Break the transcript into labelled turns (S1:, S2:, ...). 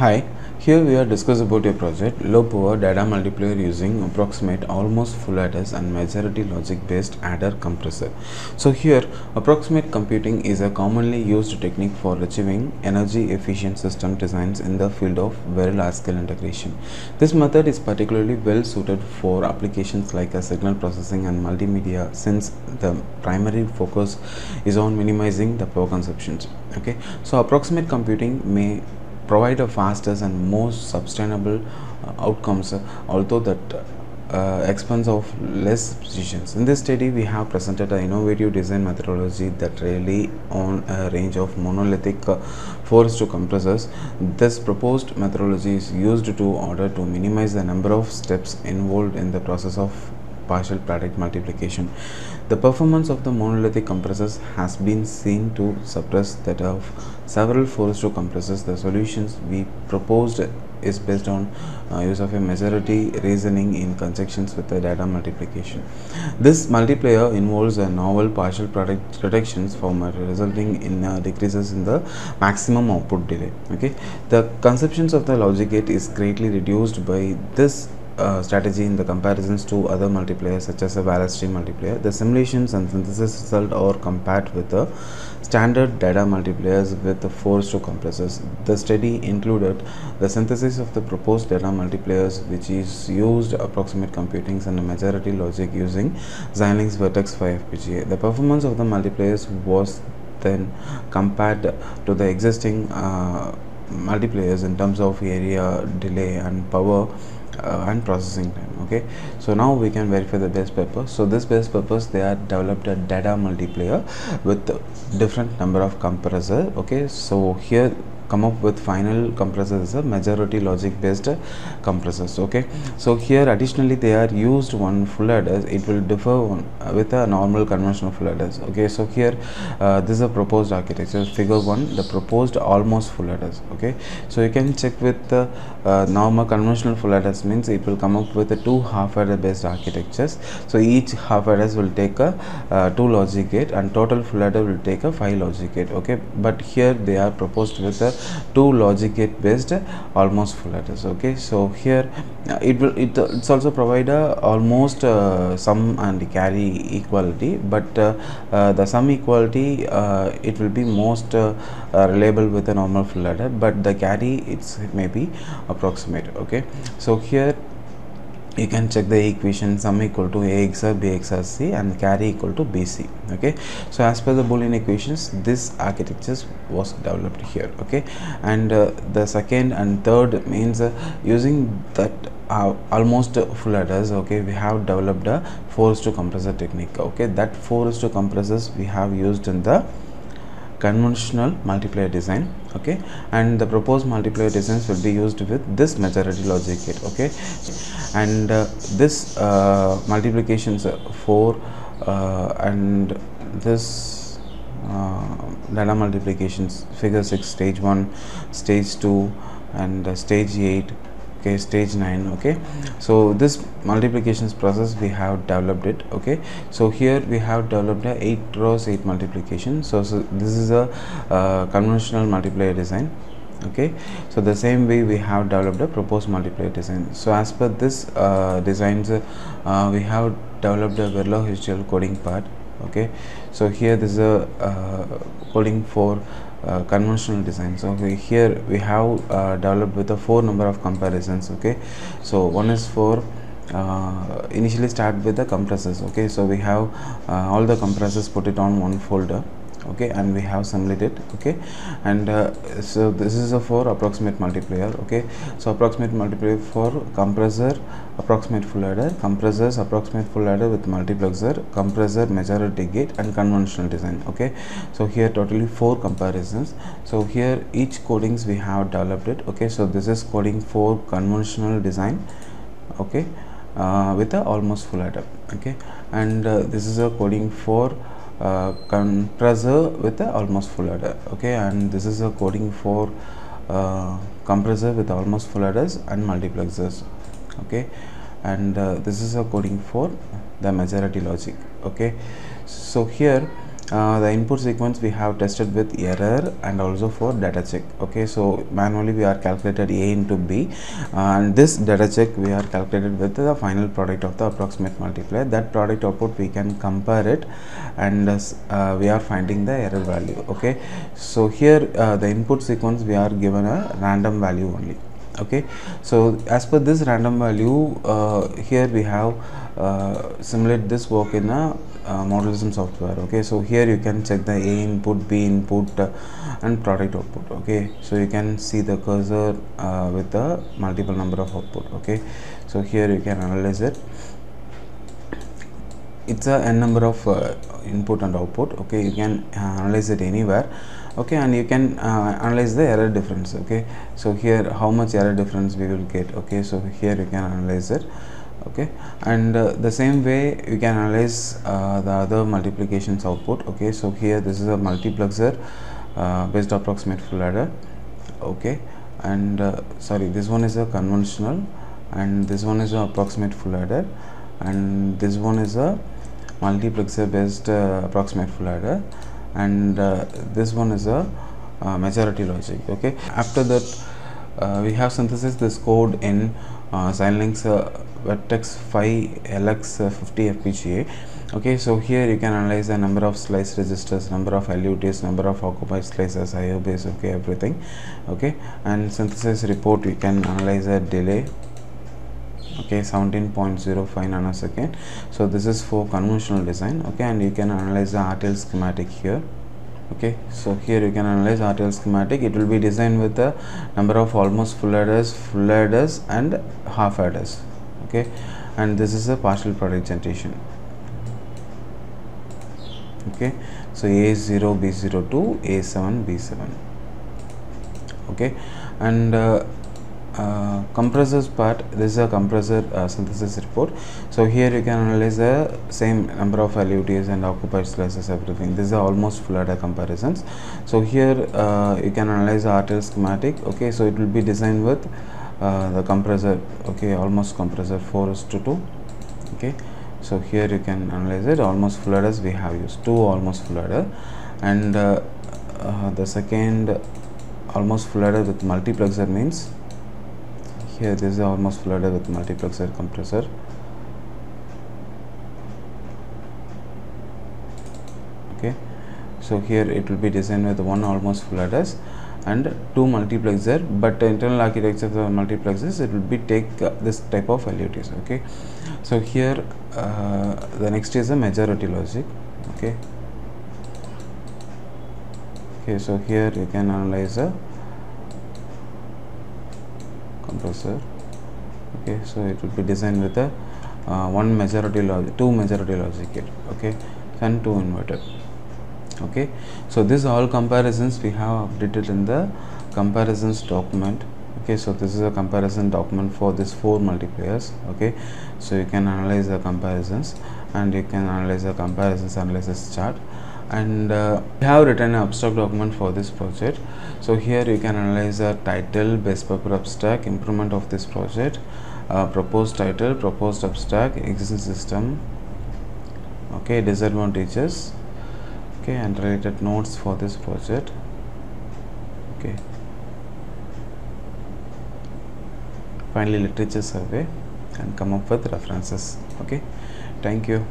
S1: Hi, here we are discuss about a project low power Dadda multiplier using approximate almost full adders and majority logic based adder compressor. So here approximate computing is a commonly used technique for achieving energy efficient system designs in the field of very large scale integration. This method is particularly well suited for applications like a signal processing and multimedia since the primary focus is on minimizing the power consumptions. Okay, so approximate computing may provide a fastest and most sustainable uh, outcomes uh, although that uh, expense of less precisions. In this study, we have presented an innovative design methodology that really on a range of monolithic uh, force to compressors. This proposed methodology is used to order to minimize the number of steps involved in the process of partial product multiplication. The performance of the monolithic compressors has been seen to suppress that of several force to compressors. The solutions we proposed is based on uh, use of a majority reasoning in conjunctions with the Dadda multiplication. This multiplier involves a novel partial product reductions uh, resulting in uh, decreases in the maximum output delay. Okay, the conceptions of the logic gate is greatly reduced by this uh, strategy in the comparisons to other multipliers such as a Wallace tree multiplier. The simulations and synthesis result are compared with the standard Dadda multipliers with the force to compressors. The study included the synthesis of the proposed Dadda multipliers which is used approximate computings and majority logic using Xilinx Virtex 5 FPGA. The performance of the multipliers was then compared to the existing uh, multipliers in terms of area, delay and power uh, and processing time okay? So now we can verify the base purpose so this base purpose they are developed a Dadda multiplier with different number of compressor okay? So here come up with final compressors a majority logic based compressors okay? So here additionally they are used one full adders. It will differ uh, with a normal conventional full adders okay? So here uh, this is a proposed architecture figure one the proposed almost full adders okay? So you can check with the uh, normal conventional full adders means it will come up with the two half adder based architectures. So each half adders will take a uh, two logic gate and total full adder will take a five logic gate okay? But here they are proposed with a two logic gate based almost full adders okay? So here uh, it will it, uh, it's also provide a almost uh, sum and carry equality but uh, uh, the sum equality uh, it will be most reliable with a normal full adder but the carry it's maybe approximate okay? So here you can check the equation sum equal to a xr b xr c and carry equal to bc okay? So as per the boolean equations this architecture was developed here okay? And uh, the second and third means uh, using that uh, almost full adders okay we have developed a force to compressor technique okay? That force to compressors we have used in the conventional multiplier design okay? And the proposed multiplier designs will be used with this majority logic gate okay? And uh, this uh, multiplications for uh, and this uh, Dadda multiplications figure 6 stage 1 stage 2 and uh, stage 8 okay stage 9 okay? So this multiplications process we have developed it okay? So here we have developed a 8 rows 8 multiplication. So, so this is a uh, conventional multiplier design okay? So the same way we have developed a proposed multiplier design. So as per this uh, designs uh, we have developed a Verilog HDL coding part okay? So here this is a uh, coding for uh, conventional design. So we, here we have uh, developed with a four number of comparisons okay? So one is for uh, initially start with the compressors okay? So we have uh, all the compressors put it on one folder okay and we have simulated okay? And uh, so this is a for approximate multiplier okay? So approximate multiplier for compressor approximate full adder compressors approximate full adder with multiplexer compressor majority gate and conventional design okay? So here totally four comparisons. So here each codings we have developed it okay? So this is coding for conventional design okay? Uh, with a almost full adder okay? And uh, this is a coding for compressor with almost full adder okay? And this is a coding for uh, compressor with almost full adders and multiplexers okay? And uh, this is a coding for the majority logic okay? So here uh, the input sequence we have tested with error and also for data check. Okay so manually we are calculated a into b uh, and this data check we are calculated with the final product of the approximate multiplier. That product output we can compare it and uh, we are finding the error value. Okay so here uh, the input sequence we are given a random value only. Okay so as per this random value uh, here we have uh, simulate this work in a uh, ModelSim software okay? So here you can check the a input b input uh, and product output okay? So you can see the cursor uh, with the multiple number of output okay? So here you can analyze it. It's a n number of uh, input and output okay? You can uh, analyze it anywhere okay? And you can analyze the error difference okay? So here how much error difference we will get okay? So here you can analyze it okay? And uh, the same way you can analyze uh, the other multiplications output. Okay? So here this is a multiplexer uh, based approximate full adder okay? And uh, sorry this one is a conventional and this one is a approximate full adder and this one is a multiplexer based uh, approximate full adder and uh, this one is a majority logic. Okay? After that we have synthesized this code in Xilinx uh, Virtex 5 LX uh, 50 FPGA okay so here you can analyze the number of slice registers number of LUTs number of occupied slices IO base okay everything. Okay and synthesis report you can analyze the delay. Okay 17.05 nanosecond. So this is for conventional design okay and you can analyze the RTL schematic here okay so here you can analyze RTL schematic. It will be designed with the number of almost full adders full adders and half adders. Okay and this is a partial product generation. Okay so a0 b02 a7 b7 okay and uh, uh, compressors part this is a compressor uh, synthesis report. So here you can analyze the same number of LUTs and occupied slices everything. These are almost full comparisons. So here uh, you can analyze the RTL schematic okay? So it will be designed with uh, the compressor okay? Almost compressor 4 is to 2 okay? So here you can analyze it. Almost full we have used. Two almost full and uh, the second almost full with multiplexer means here this is almost full adder with multiplexer compressor. Okay. So here it will be designed with one almost full adders and two multiplexer but internal architecture of the multiplexers it will be take uh, this type of LUTs okay. So here uh, the next is a majority logic okay. Okay so here you can analyze a okay so it will be designed with a uh, one majority logic two majority logic gate okay and two inverter. Okay so this all comparisons we have updated in the comparisons document. Okay so this is a comparison document for this four multipliers. Okay so you can analyze the comparisons and you can analyze the comparisons analysis chart and uh, we have written an abstract document for this project. So here you can analyze the title base paper abstract improvement of this project uh, proposed title proposed abstract existing system okay disadvantages okay and related notes for this project okay. Finally literature survey and come up with references okay. Thank you